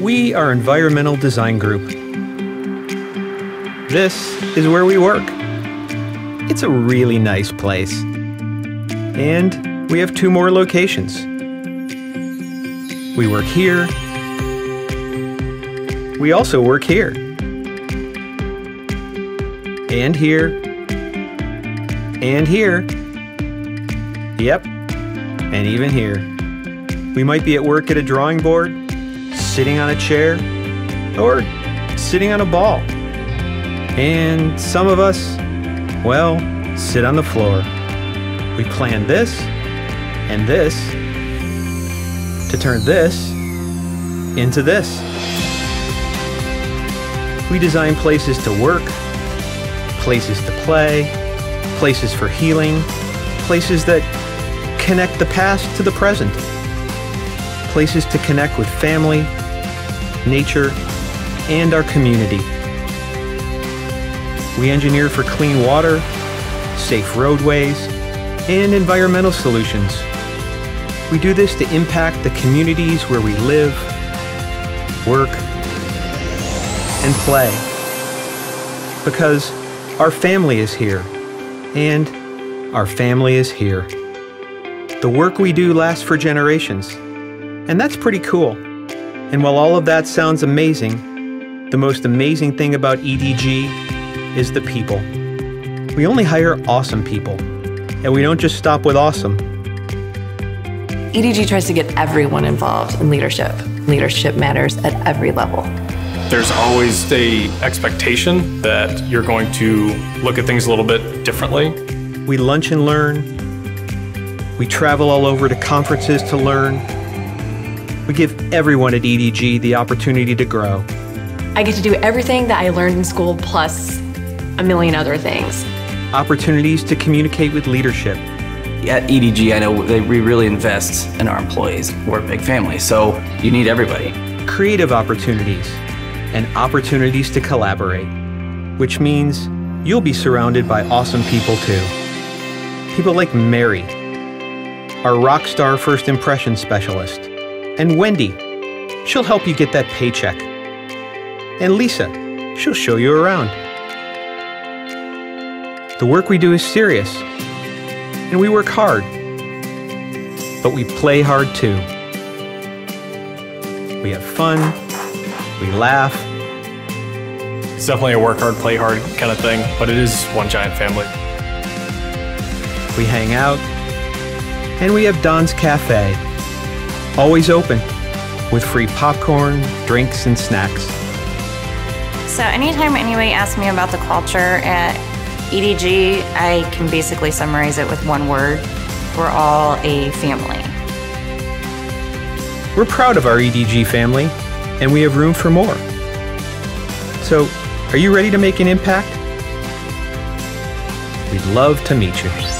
We are Environmental Design Group. This is where we work. It's a really nice place. And we have two more locations. We work here. We also work here. And here. And here. Yep. And even here. We might be at work at a drawing board, sitting on a chair, or sitting on a ball. And some of us, well, sit on the floor. We plan this and this to turn this into this. We design places to work, places to play, places for healing, places that connect the past to the present, places to connect with family, nature, and our community. We engineer for clean water, safe roadways, and environmental solutions. We do this to impact the communities where we live, work, and play. Because our family is here, and our family is here. The work we do lasts for generations, and that's pretty cool. And while all of that sounds amazing, the most amazing thing about EDG is the people. We only hire awesome people, and we don't just stop with awesome. EDG tries to get everyone involved in leadership. Leadership matters at every level. There's always a expectation that you're going to look at things a little bit differently. We lunch and learn. We travel all over to conferences to learn. We give everyone at EDG the opportunity to grow. I get to do everything that I learned in school plus a million other things. Opportunities to communicate with leadership. At EDG, I know that we really invest in our employees. We're a big family, so you need everybody. Creative opportunities and opportunities to collaborate, which means you'll be surrounded by awesome people too. People like Mary, our rock star first impression specialist, and Wendy. She'll help you get that paycheck. And Lisa, she'll show you around. The work we do is serious, and we work hard, but we play hard too. We have fun, we laugh. It's definitely a work hard, play hard kind of thing, but it is one giant family. We hang out, and we have Don's Cafe, always open, with free popcorn, drinks, and snacks. So anytime anybody asks me about the culture at EDG, I can basically summarize it with one word. We're all a family. We're proud of our EDG family, and we have room for more. So, are you ready to make an impact? We'd love to meet you.